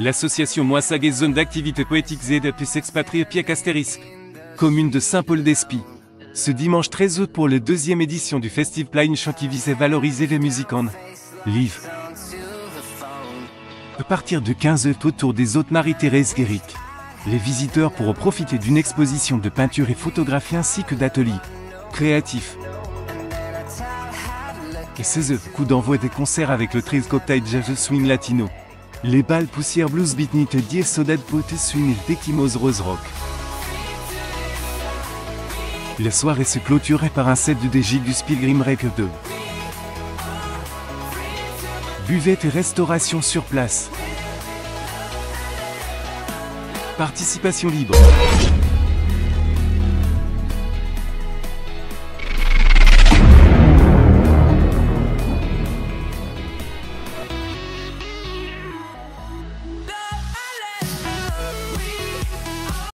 L'association Moissag zone d'activité poétique Z pu s'expatrier Piec Astérisque. Commune de Saint-Paul d'Espy. Ce dimanche 13 août pour la deuxième édition du Festival Chant qui visait valoriser les musiques en livre. À partir de 15 août autour des hôtes Marie-Thérèse Guéric. Les visiteurs pourront profiter d'une exposition de peinture et photographie ainsi que d'ateliers créatifs. Et 16 heures, coup d'envoi des concerts avec le 13 Cocktail Jazz Swing Latino. Les balles poussières blues beat nit diez sodad pote swing et Tekimos rose rock. La soirée se clôturait par un set de DJ du Pilgrim Record 2. Buvette et restauration sur place. Participation libre.